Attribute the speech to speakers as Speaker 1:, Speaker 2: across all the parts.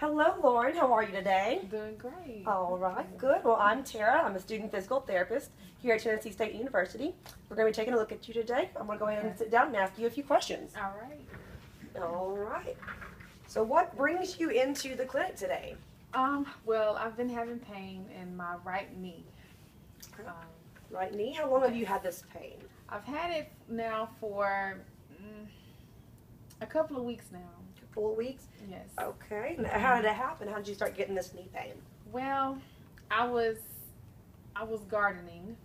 Speaker 1: Hello, Lauren. How are you today?
Speaker 2: Doing great.
Speaker 1: All right, good. Well, I'm Tara. I'm a student physical therapist here at Tennessee State University. We're going to be taking a look at you today. I'm going to go ahead and sit down and ask you a few questions.
Speaker 2: All right.
Speaker 1: All right. So, what brings you into the clinic today?
Speaker 2: Um, well, I've been having pain in my right knee. Um,
Speaker 1: Right knee. How long have you had this pain?
Speaker 2: I've had it now for mm, a couple of weeks now.
Speaker 1: Four weeks.
Speaker 2: Yes.
Speaker 1: Okay. And how did it happen? How did you start getting this knee pain?
Speaker 2: Well, I was I was gardening,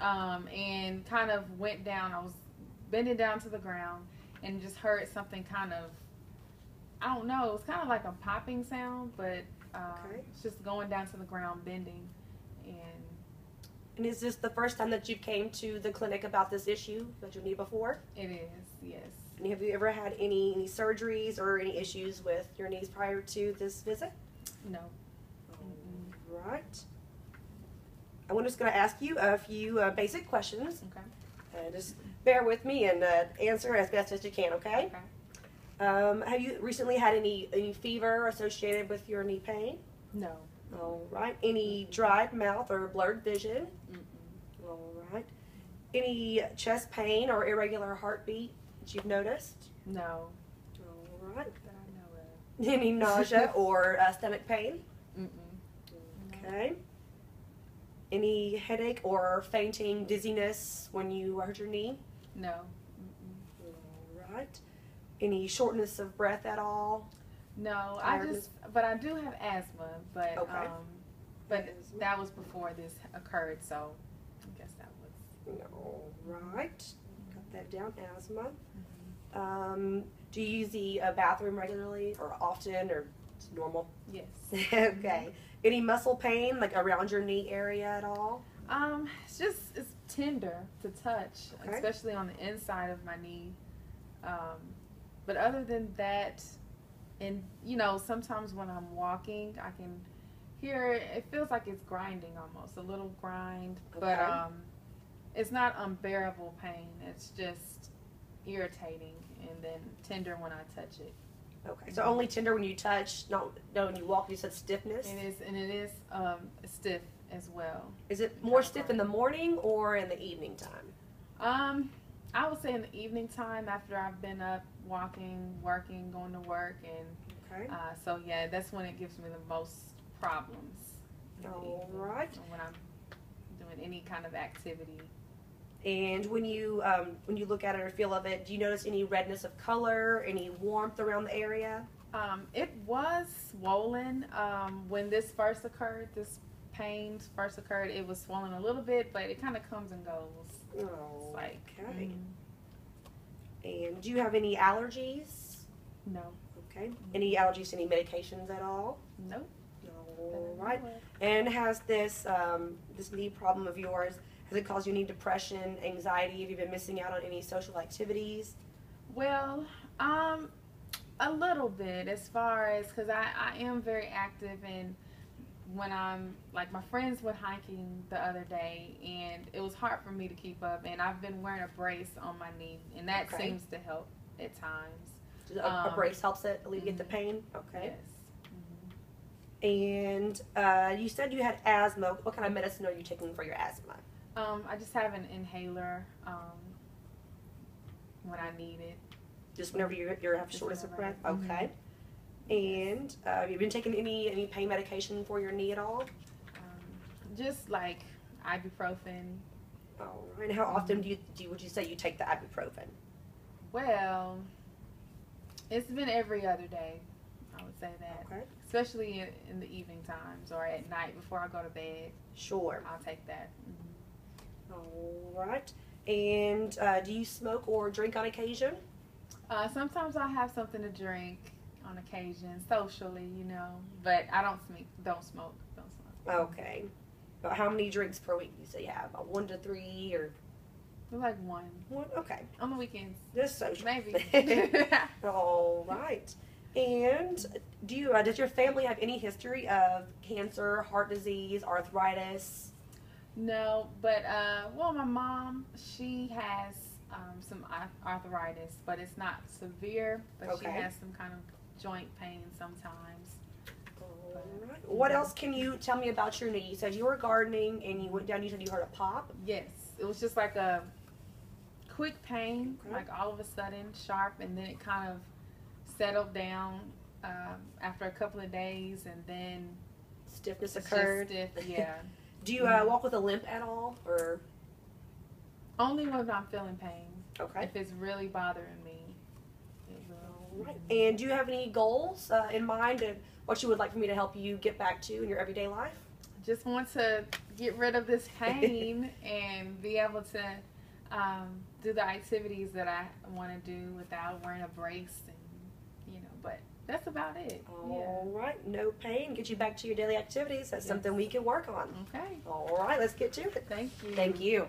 Speaker 2: um, and kind of went down. I was bending down to the ground and just heard something kind of I don't know. It was kind of like a popping sound, but um,
Speaker 1: Okay.
Speaker 2: it's just going down to the ground, bending, and
Speaker 1: And is this the first time that you came to the clinic about this issue that you need before?
Speaker 2: it is yes.
Speaker 1: And have you ever had any, any surgeries or any issues with your knees prior to this visit?
Speaker 2: No.
Speaker 1: Right. I'm just going to ask you a few uh, basic questions.
Speaker 2: Okay.
Speaker 1: Uh, just bear with me and uh, answer as best as you can, okay?
Speaker 2: Okay.
Speaker 1: Um, have you recently had any, any fever associated with your knee pain?
Speaker 2: No.
Speaker 1: All right. Any dried mouth or blurred vision?
Speaker 2: Mm-mm.
Speaker 1: All right. Any chest pain or irregular heartbeat that you've noticed?
Speaker 2: No.
Speaker 1: All right.
Speaker 2: That I know
Speaker 1: Any nausea or uh, stomach pain?
Speaker 2: Mm-mm.
Speaker 1: Okay. Any headache or fainting, dizziness when you hurt your knee?
Speaker 2: No. Mm-mm.
Speaker 1: All right. Any shortness of breath at all?
Speaker 2: No, I just, but I do have asthma, but
Speaker 1: Okay.
Speaker 2: um, but
Speaker 1: Asthma.
Speaker 2: that was before this occurred, so I guess that was.
Speaker 1: All right. Got that down. Asthma. Um, do you use the uh, bathroom regularly or often or normal?
Speaker 2: Yes.
Speaker 1: okay. Any muscle pain like around your knee area at all?
Speaker 2: Um, it's just it's tender to touch,
Speaker 1: Okay.
Speaker 2: especially on the inside of my knee. Um, but other than that, and you know, sometimes when I'm walking, I can hear it it feels like it's grinding almost, a little grind, but
Speaker 1: Okay.
Speaker 2: um, it's not unbearable pain. It's just irritating and then tender when I touch it.
Speaker 1: Okay. So only tender when you touch, not no when you walk. You said stiffness.
Speaker 2: It is, and it is um, stiff as well.
Speaker 1: Is it more stiff in the morning or in the evening time?
Speaker 2: Um, I would say in the evening time after I've been up walking, working, going to work, and
Speaker 1: Okay.
Speaker 2: uh, so yeah, that's when it gives me the most problems.
Speaker 1: All right.
Speaker 2: When I'm doing any kind of activity.
Speaker 1: And when you um, when you look at it or feel of it, do you notice any redness of color, any warmth around the area?
Speaker 2: Um, it was swollen um, when this first occurred. This pain first occurred. It was swollen a little bit, but it kind of comes and goes.
Speaker 1: Oh, okay.
Speaker 2: mm,
Speaker 1: And do you have any allergies?
Speaker 2: no,
Speaker 1: Okay. Any allergies to any medications at all?
Speaker 2: No.
Speaker 1: All right. And has this um, this knee problem of yours has it caused you any depression, anxiety? Have you been missing out on any social activities?
Speaker 2: Well, um, a little bit as far as because I, I am very active and when I'm like my friends went hiking the other day and it was hard for me to keep up and I've been wearing a brace on my knee and that
Speaker 1: Okay.
Speaker 2: seems to help at times.
Speaker 1: A, a
Speaker 2: Um,
Speaker 1: brace helps it alleviate the
Speaker 2: mhm.
Speaker 1: pain. Okay.
Speaker 2: Yes.
Speaker 1: And uh, you said you had asthma. What kind of medicine are you taking for your asthma?
Speaker 2: Um, I just have an inhaler um, when I need it.
Speaker 1: Just whenever you you have shortness of breath.
Speaker 2: I-
Speaker 1: Okay. And uh, have you been taking any any pain medication for your knee at all?
Speaker 2: Um, just like ibuprofen.
Speaker 1: Right. And how often do you, do you would you say you take the ibuprofen?
Speaker 2: Well, it's been every other day. I would say that.
Speaker 1: Okay.
Speaker 2: especially in, in the evening times or at night before I go to bed.
Speaker 1: Sure.
Speaker 2: I'll take that. Mhm.
Speaker 1: All right. And uh, do you smoke or drink on occasion?
Speaker 2: Uh, sometimes I have something to drink on occasion, socially, you know, but I don't smoke. Don't smoke. Don't smoke.
Speaker 1: Okay. But how many drinks per week do you say you have? A one to three or
Speaker 2: Like one
Speaker 1: one? Okay.
Speaker 2: on the weekends,
Speaker 1: Just social.
Speaker 2: maybe.
Speaker 1: All right. And do you uh, does your family have any history of cancer, heart disease, arthritis?
Speaker 2: no, but uh, well, my mom she has um, some arthritis, but it's not severe. But she has some kind of joint pain sometimes.
Speaker 1: what else can you tell me about your knee? You said you were gardening and you went down. You said you heard a pop.
Speaker 2: Yes, it was just like a quick pain,
Speaker 1: Okay.
Speaker 2: like all of a sudden, sharp, and then it kind of settled down um, after a couple of days, and then
Speaker 1: Stiffness occurred.
Speaker 2: stiff. Yeah,
Speaker 1: Do you uh, walk with a limp at all, or
Speaker 2: only when I'm feeling pain.
Speaker 1: okay?
Speaker 2: If it's really bothering me, it will.
Speaker 1: Right. And do you have any goals uh, in mind of what you would like for me to help you get back to in your everyday life?
Speaker 2: Just want to get rid of this pain and be able to um, do the activities that I want to do without wearing a brace, and you know. But that's about it.
Speaker 1: All right, no pain, get you back to your daily activities. That's
Speaker 2: Yes.
Speaker 1: something we can work on.
Speaker 2: Okay.
Speaker 1: All right, let's get to it.
Speaker 2: Thank you.
Speaker 1: Thank you.